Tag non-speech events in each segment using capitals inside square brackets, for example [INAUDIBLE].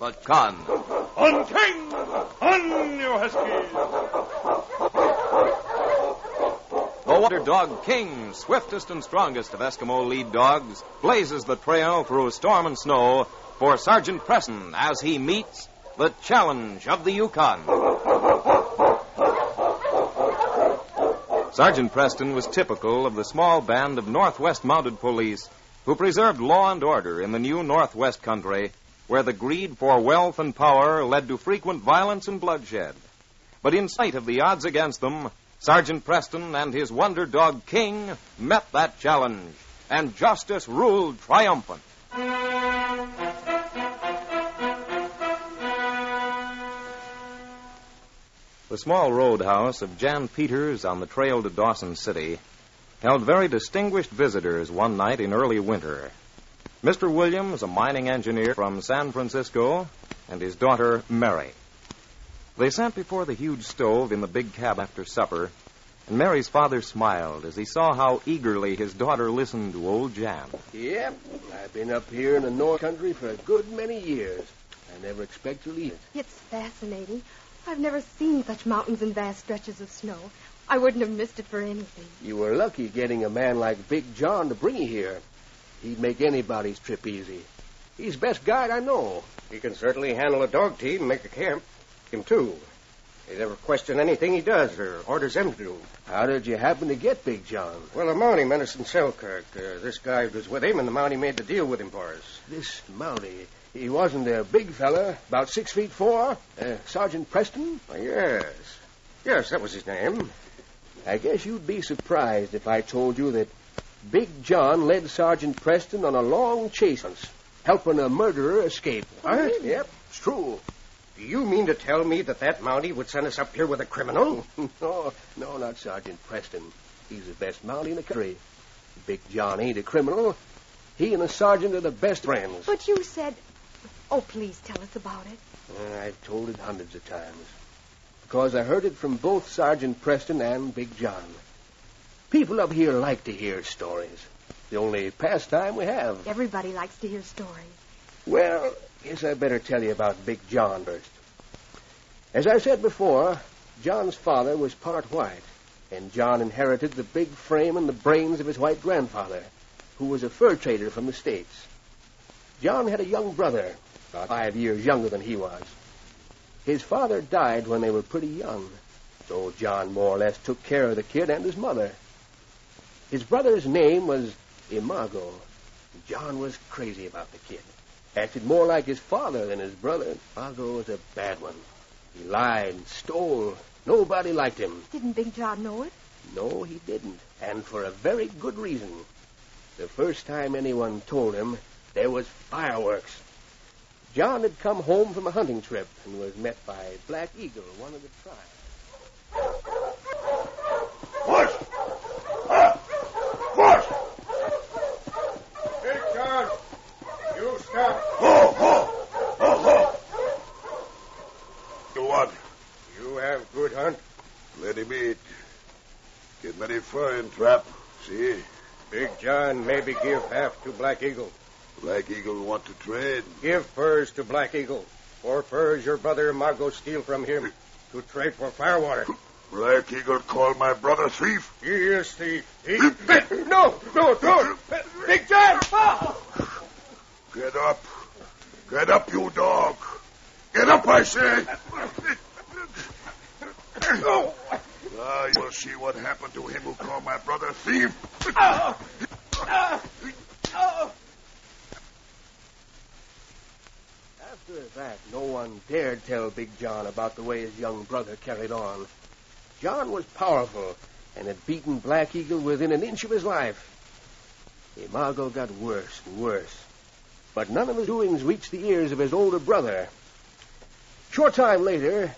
the gun. On King! On, you huskies! The Wonder Dog King, swiftest and strongest of Eskimo lead dogs, blazes the trail through storm and snow for Sergeant Preston as he meets the challenge of the Yukon. Sergeant Preston was typical of the small band of Northwest Mounted Police who preserved law and order in the new Northwest country where the greed for wealth and power led to frequent violence and bloodshed. But in spite of the odds against them, Sergeant Preston and his wonder dog King met that challenge, and justice ruled triumphant. The small roadhouse of Jan Peters on the trail to Dawson City held very distinguished visitors one night in early winter. Mr. Williams, a mining engineer from San Francisco, and his daughter, Mary. They sat before the huge stove in the big cab after supper, and Mary's father smiled as he saw how eagerly his daughter listened to old Jan. Yep, I've been up here in the North Country for a good many years. I never expect to leave it. It's fascinating. I've never seen such mountains and vast stretches of snow. I wouldn't have missed it for anything. You were lucky getting a man like Big John to bring you here. He'd make anybody's trip easy. He's the best guide I know. He can certainly handle a dog team and make a camp. Him, too. He never question anything he does or orders them to do. How did you happen to get Big John? Well, the Mountie met us in Selkirk. Uh, this guy was with him, and the Mountie made the deal with him for us. This Mountie, he wasn't a big fella, about six feet four? Uh, Sergeant Preston? Oh, yes. Yes, that was his name. I guess you'd be surprised if I told you that Big John led Sergeant Preston on a long chase, helping a murderer escape. What? Yep, it's true. Do you mean to tell me that that Mountie would send us up here with a criminal? [LAUGHS] no, no, not Sergeant Preston. He's the best Mountie in the country. Big John ain't a criminal. He and the sergeant are the best friends. But you said. Oh, please tell us about it. Uh, I've told it hundreds of times. Because I heard it from both Sergeant Preston and Big John. People up here like to hear stories. The only pastime we have. Everybody likes to hear stories. Well, guess I better tell you about Big John first. As I said before, John's father was part white, and John inherited the big frame and the brains of his white grandfather, who was a fur trader from the States. John had a young brother, about five years younger than he was. His father died when they were pretty young, so John more or less took care of the kid and his mother. His brother's name was Imago. John was crazy about the kid. Acted more like his father than his brother. Imago was a bad one. He lied and stole. Nobody liked him. Didn't Big John know it? No, he didn't. And for a very good reason. The first time anyone told him, there was fireworks. John had come home from a hunting trip and was met by Black Eagle, one of the tribe. Push! Ah! Push! Big John, you stop. Ho, ho! Ho, ho! You what? You have good hunt. Let him eat. Get many fur in trap. See? Big John maybe give half to Black Eagle. Black Eagle want to trade. Give furs to Black Eagle. Four furs your brother Mago steal from him to trade for firewater. Black Eagle call my brother thief. He is thief. He... no, no, don't. Big John! Ah! Get up. Get up, you dog. Get up, I say. No. Ah, you'll see what happened to him who called my brother thief. After that, no one dared tell Big John about the way his young brother carried on. John was powerful and had beaten Black Eagle within an inch of his life. Imago got worse and worse. But none of his doings reached the ears of his older brother. Short time later,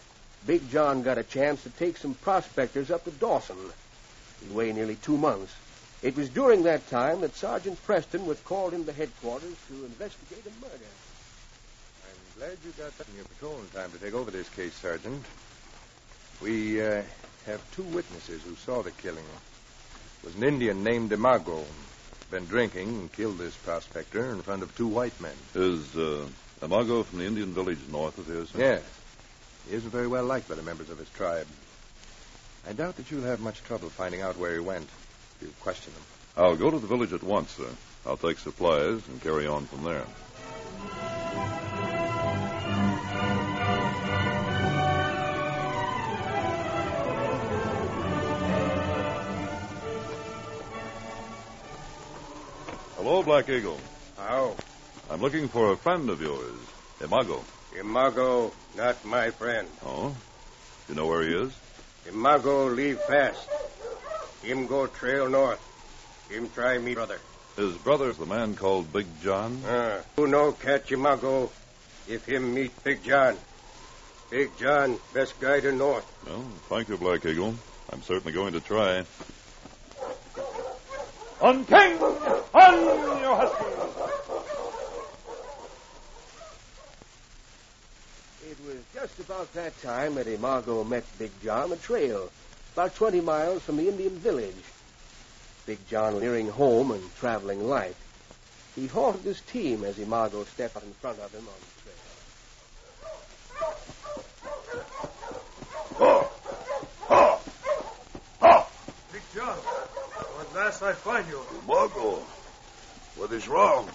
Big John got a chance to take some prospectors up to Dawson. He'd away nearly two months. It was during that time that Sergeant Preston was called into headquarters to investigate a murder. I'm glad you got that in your patrol in time to take over this case, Sergeant. We uh, have two witnesses who saw the killing. It was an Indian named Imago. Been drinking and killed this prospector in front of two white men. Is uh, Imago from the Indian village north of here, sir? Yes. He isn't very well liked by the members of his tribe. I doubt that you'll have much trouble finding out where he went if you question him. I'll go to the village at once, sir. I'll take supplies and carry on from there. Hello, Black Eagle. How? I'm looking for a friend of yours, Imago. Imago, not my friend. Oh? You know where he is? Imago leave fast. Him go trail north. Him try me brother. His brother's the man called Big John. Uh, who know catch Imago if him meet Big John. Big John, best guy to north. Well, thank you, Black Eagle. I'm certainly going to try. On King! On, you huskies! It was just about that time that Imago met Big John on the trail, about 20 miles from the Indian village. Big John leering home and traveling light. He halted his team as Imago stepped out in front of him on the trail. Oh! Oh! Oh! Big John, at last I find you. Imago, what is wrong?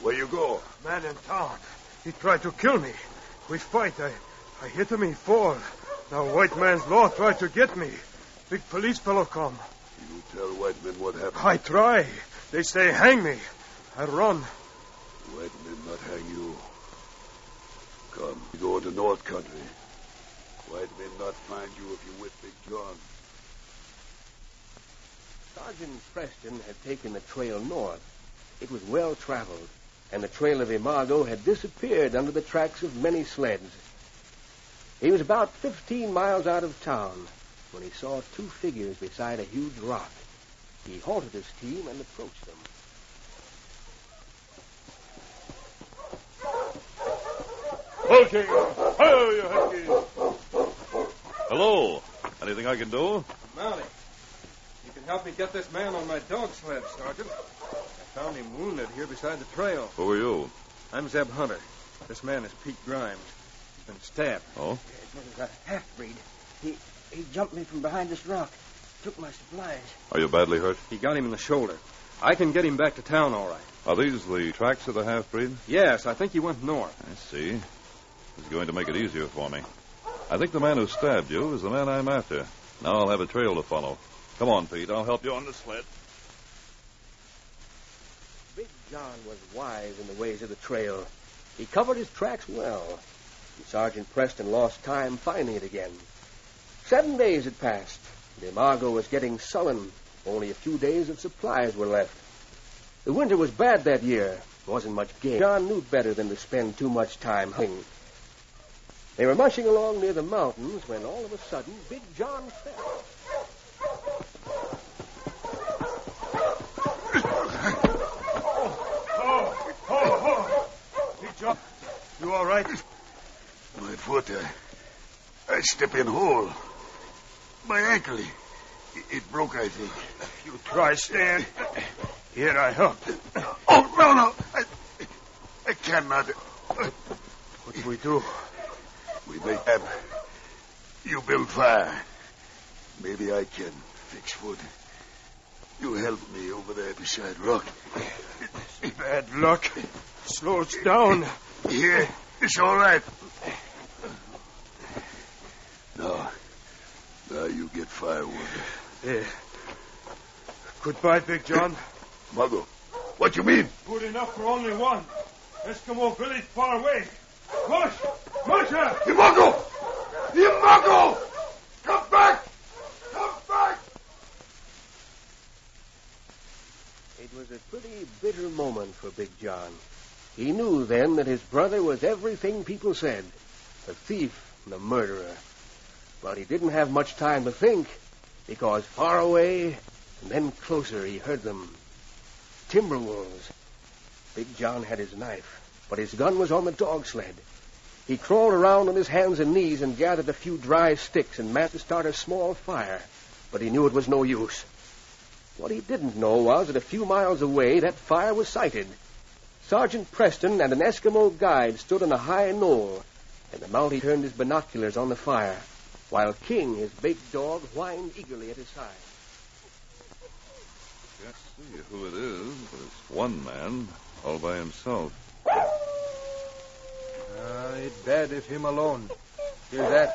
Where you go? Man in town. He tried to kill me. We fight. I, I hit him, he fall. Now white man's law tried to get me. Big police fellow come. You tell white men what happened. I try. They say hang me. I run. White men not hang you. Come, we go to North Country. White men not find you if you with Big John. Sergeant Preston had taken the trail north. It was well traveled, and the trail of Imago had disappeared under the tracks of many sleds. He was about 15 miles out of town when he saw two figures beside a huge rock. He halted his team and approached them. Okay. Hello, you. Hello. Anything I can do? Mountie, you can help me get this man on my dog sled, Sergeant. I found him wounded here beside the trail. Who are you? I'm Zeb Hunter. This man is Pete Grimes. He's been stabbed. Oh? It was a half-breed. He, he jumped me from behind this rock. Took my supplies. Are you badly hurt? He got him in the shoulder. I can get him back to town all right. Are these the tracks of the half-breed? Yes, I think he went north. I see. This is going to make it easier for me. I think the man who stabbed you is the man I'm after. Now I'll have a trail to follow. Come on, Pete. I'll help you on the sled. Big John was wise in the ways of the trail. He covered his tracks well. And Sergeant Preston lost time finding it again. Seven days had passed. The Imago was getting sullen. Only a few days of supplies were left. The winter was bad that year. Wasn't much game. John knew better than to spend too much time hunting. They were mushing along near the mountains when all of a sudden Big John fell. Oh, oh, oh. Big John, you all right? Uh, Foot, I, step in hole. My ankle, it, it broke, I think. You try stand. Here I help. Oh, no, no. I, I cannot. What do we do? We make camp. You build fire. Maybe I can fix food. You help me over there beside rock. Bad luck. Slows down. Here, it's all right. Now, now you get firewood. There. Goodbye, Big John. [COUGHS] Mago, what you mean? Good enough for only one. Eskimo village far away. Push! Push her! Imago! Imago! Come back! Come back! It was a pretty bitter moment for Big John. He knew then that his brother was everything people said The thief and a murderer. But he didn't have much time to think, because far away and then closer he heard them. Timber wolves. Big John had his knife, but his gun was on the dog sled. He crawled around on his hands and knees and gathered a few dry sticks and managed to start a small fire, but he knew it was no use. What he didn't know was that a few miles away that fire was sighted. Sergeant Preston and an Eskimo guide stood on a high knoll, and the Mountie turned his binoculars on the fire, while King, his big dog, whined eagerly at his side. Can't see who it is, but it's one man, all by himself. Uh, it's bad if him alone. Hear that?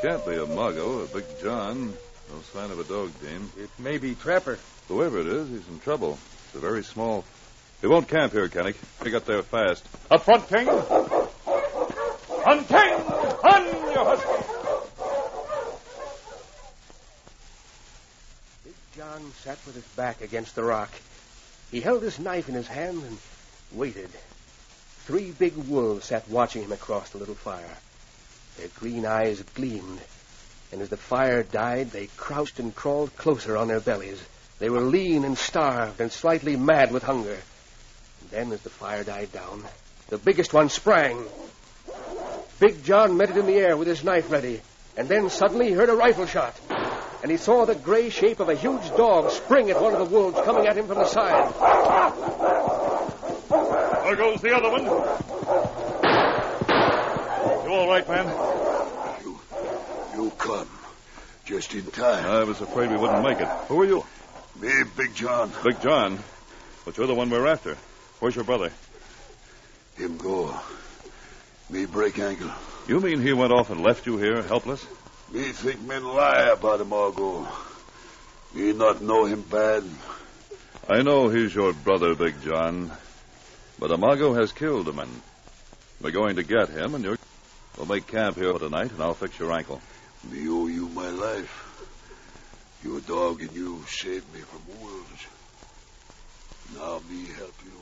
Can't be a Mago, a Big John. No sign of a dog team. It may be Trapper. Whoever it is, he's in trouble. It's a very small. He won't camp here, Kennick. He got there fast. Up front, King. On King! On, your husky! Big John sat with his back against the rock. He held his knife in his hand and waited. Three big wolves sat watching him across the little fire. Their green eyes gleamed, and as the fire died, they crouched and crawled closer on their bellies. They were lean and starved and slightly mad with hunger. And then, as the fire died down, the biggest one sprang. Big John met it in the air with his knife ready, and then suddenly he heard a rifle shot. And he saw the gray shape of a huge dog spring at one of the wolves coming at him from the side. There goes the other one. You all right, man? You, you come. Just in time. I was afraid we wouldn't make it. Who are you? Me, Big John. Big John. But you're the one we're after. Where's your brother? Him go. Me break ankle. You mean he went off and left you here helpless? Me think men lie about him all go. Me not know him bad. I know he's your brother, Big John. But Amago has killed a man. We're going to get him, and you're... We'll make camp here tonight, and I'll fix your ankle. Me owe you my life. Your dog and you saved me from wolves. Now me help you.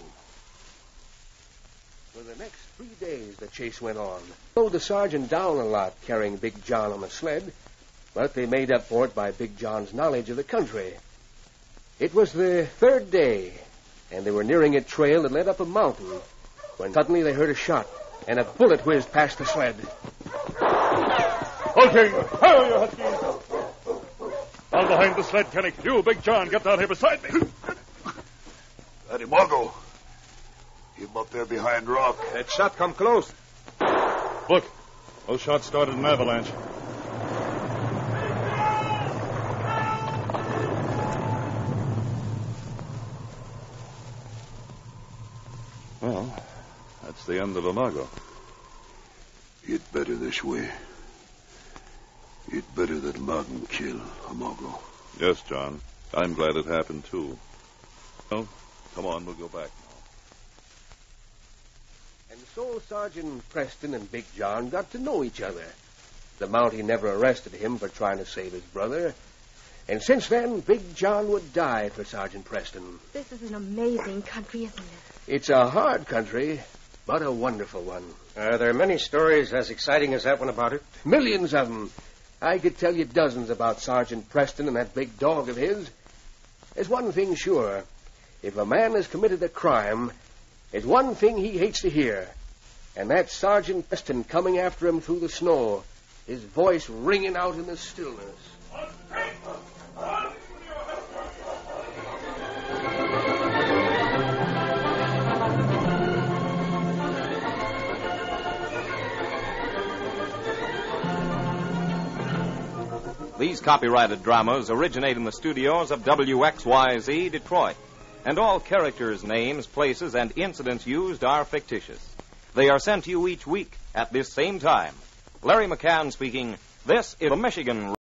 For the next three days, the chase went on. Slowed the sergeant down a lot, carrying Big John on the sled, but they made up for it by Big John's knowledge of the country. It was the third day, and they were nearing a trail that led up a mountain, when suddenly they heard a shot, and a bullet whizzed past the sled. Okay, hurry, you huskies! Down behind the sled, Kennick. You, Big John, get down here beside me. That Imago. Him up there behind rock. That shot come close. Look, those shots started an avalanche. Well, that's the end of Amago. It better this way. It better that Martin kill Imago. Yes, John. I'm glad it happened, too. Well, come on, we'll go back now. And so Sergeant Preston and Big John got to know each other. The Mountie never arrested him for trying to save his brother. And since then, Big John would die for Sergeant Preston. This is an amazing country, isn't it? It's a hard country, but a wonderful one. Are there are many stories as exciting as that one about it? Millions of them. I could tell you dozens about Sergeant Preston and that big dog of his. There's one thing sure. If a man has committed a crime, there's one thing he hates to hear. And that's Sergeant Preston coming after him through the snow, his voice ringing out in the stillness. These copyrighted dramas originate in the studios of WXYZ Detroit, and all characters, names, places, and incidents used are fictitious. They are sent to you each week at this same time. Larry McCann speaking. This is a Michigan